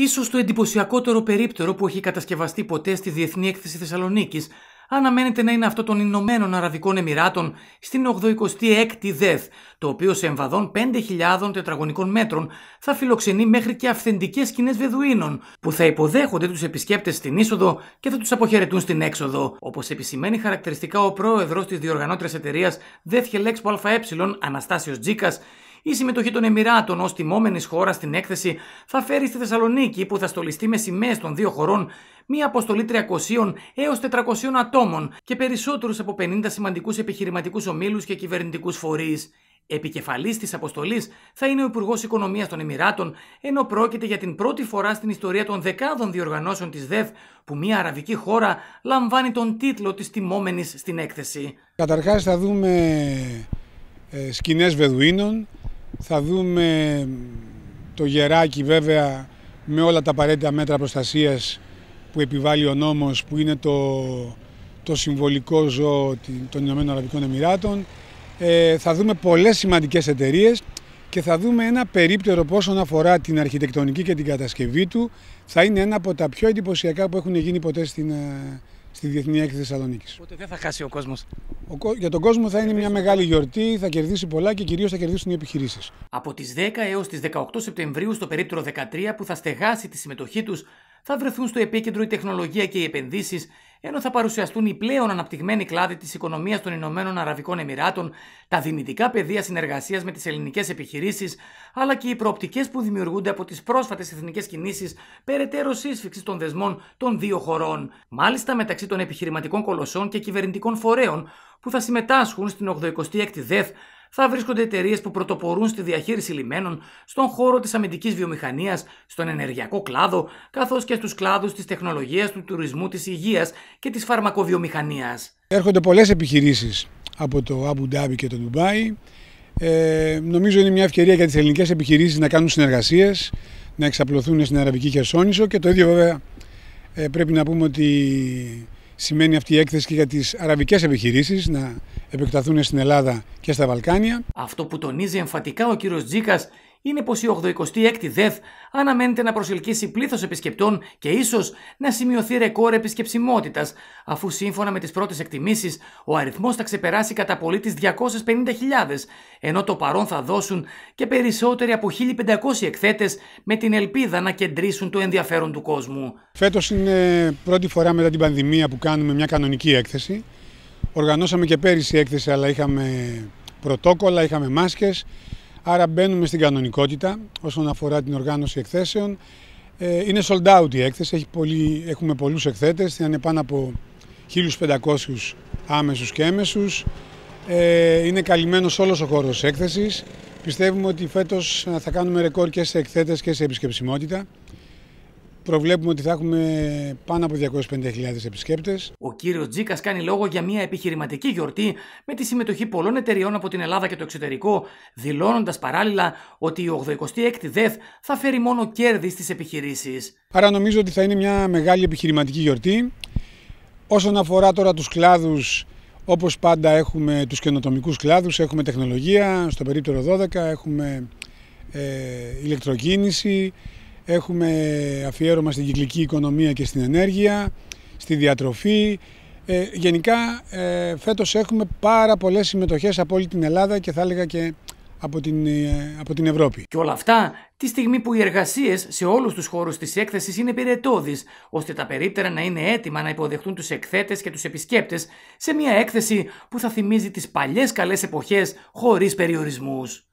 Ίσως το εντυπωσιακότερο περίπτερο που έχει κατασκευαστεί ποτέ στη Διεθνή Έκθεση Θεσσαλονίκης αναμένεται να είναι αυτό των Ηνωμένων Αραβικών Εμμυράτων στην 86η ΔΕΘ, το οποίο σε εμβαδόν 5.000 τετραγωνικών μέτρων θα φιλοξενεί μέχρι και αυθεντικές σκηνές Βεδουίνων, που θα υποδέχονται τους επισκέπτες στην είσοδο και θα τους αποχαιρετούν στην έξοδο. Όπως επισημαίνει χαρακτηριστικά ο πρόεδρος της διοργανώτριας εταιρείας ΔΕΘ Χελέξπο ΑΕ, Αναστάσιος Τζίκας, η συμμετοχή των Εμμυράτων ως τιμόμενης χώρας στην έκθεση θα φέρει στη Θεσσαλονίκη, που θα στολιστεί με σημαίες των δύο χωρών, μια αποστολή 300 έως 400 ατόμων και περισσότερους από 50 σημαντικούς επιχειρηματικούς ομίλους και κυβερνητικούς φορείς. Επικεφαλής της αποστολής θα είναι ο Υπουργός Οικονομίας των Εμμυράτων, ενώ πρόκειται για την πρώτη φορά στην ιστορία των δεκάδων διοργανώσεων της ΔΕΔ που μια αραβική χώρα λαμβάνει τον τίτλο της τιμόμενης στην έκθεση. Καταρχάς θα δούμε ε, σκηνές Βεδουίνων, θα δούμε το γεράκι βέβαια με όλα τα απαραίτητα μέτρα προστασίας που επιβάλλει ο νόμος που είναι το, το συμβολικό ζώο των Ηνωμένων Αραβικών Εμμυράτων. Ε, θα δούμε πολλές σημαντικές εταιρείες και θα δούμε ένα περίπτερο όσον αφορά την αρχιτεκτονική και την κατασκευή του θα είναι ένα από τα πιο εντυπωσιακά που έχουν γίνει ποτέ στην, ε, στη Διεθνή Έκθεση Θεσσαλονίκης. Οπότε δεν θα χάσει ο κόσμος. Για τον κόσμο θα είναι μια μεγάλη γιορτή, θα κερδίσει πολλά και κυρίως θα κερδίσουν οι επιχειρήσεις. Από τις 10 έως τις 18 Σεπτεμβρίου στο περίπτερο 13 που θα στεγάσει τη συμμετοχή τους θα βρεθούν στο επίκεντρο η τεχνολογία και οι επενδύσεις, ενώ θα παρουσιαστούν οι πλέον αναπτυγμένοι κλάδοι της οικονομίας των Ηνωμένων Αραβικών Εμμυράτων, τα δυνητικά πεδία συνεργασίας με τις ελληνικές επιχειρήσεις, αλλά και οι προοπτικές που δημιουργούνται από τις πρόσφατες εθνικές κινήσεις περαιτέρω σύσφυξης των δεσμών των δύο χωρών. Μάλιστα, μεταξύ των επιχειρηματικών κολοσσών και κυβερνητικών φορέων που θα συμμετάσχουν στην 86η ΔΕΘ θα βρίσκονται εταιρείες που πρωτοπορούν στη διαχείριση λιμένων, στον χώρο της αμυντικής βιομηχανίας, στον ενεργειακό κλάδο, καθώς και στους κλάδους της τεχνολογίας, του τουρισμού, της υγείας και της φαρμακοβιομηχανίας. Έρχονται πολλές επιχειρήσεις από το Αμπου Ντάμπι και το Ντουμπάι. Ε, νομίζω είναι μια ευκαιρία για τις ελληνικές επιχειρήσεις να κάνουν συνεργασίες, να εξαπλωθούν στην Αραβική Χερσόνησο και το ίδιο βέβαια ε, πρέπει να πούμε ότι σημαίνει αυτή η έκθεση και για τις αραβικές επιχειρήσεις να επεκταθούν στην Ελλάδα και στα Βαλκάνια. Αυτό που τονίζει εμφατικά ο κύριος Τζίκας είναι πως η 86η ΔΕΘ αναμένεται να προσελκύσει πλήθος επισκεπτών και ίσως να σημειωθεί ρεκόρ επισκεψιμότητας, αφού σύμφωνα με τις πρώτες εκτιμήσεις ο αριθμός θα ξεπεράσει κατά πολύ τις 250.000, ενώ το παρόν θα δώσουν και περισσότεροι από 1.500 εκθέτες με την ελπίδα να κεντρήσουν το ενδιαφέρον του κόσμου. Φέτος είναι πρώτη φορά μετά την πανδημία που κάνουμε μια κανονική έκθεση. Οργανώσαμε και πέρυσι έκθεση, αλλά είχαμε πρωτόκολλα, είχαμε μάσκες. Άρα μπαίνουμε στην κανονικότητα όσον αφορά την οργάνωση εκθέσεων. Ε, είναι sold out η έκθεση, Έχει πολύ, έχουμε πολλούς εκθέτες, θα είναι πάνω από 1.500 άμεσους και έμεσους. Ε, είναι καλυμμένος όλος ο χώρος έκθεσης. Πιστεύουμε ότι φέτος θα κάνουμε ρεκόρ και σε εκθέτες και σε επισκεψιμότητα προβλέπουμε ότι θα έχουμε πάνω από 250.000 επισκέπτες. Ο κύριος Τζίκας κάνει λόγο για μια επιχειρηματική γιορτή με τη συμμετοχή πολλών εταιριών από την Ελλάδα και το εξωτερικό, δηλώνοντας παράλληλα ότι η 86η ΔΕΘ θα φέρει μόνο κέρδη στις επιχειρήσεις. Άρα νομίζω ότι θα είναι μια μεγάλη επιχειρηματική γιορτή. Όσον αφορά τώρα τους κλάδους, όπως πάντα έχουμε τους καινοτομικούς κλάδους, έχουμε τεχνολογία, στο περίπτερο 12 έχουμε ε, ηλεκτροκίνηση, Έχουμε αφιέρωμα στην κυκλική οικονομία και στην ενέργεια, στη διατροφή. Ε, γενικά ε, φέτος έχουμε πάρα πολλές συμμετοχές από όλη την Ελλάδα και θα έλεγα και από την, ε, από την Ευρώπη. Και όλα αυτά τη στιγμή που οι εργασίες σε όλους τους χώρους της έκθεσης είναι πυρετώδει, ώστε τα περίπτερα να είναι έτοιμα να υποδεχτούν τους εκθέτες και τους επισκέπτες σε μια έκθεση που θα θυμίζει τις παλιές καλές εποχές χωρίς περιορισμούς.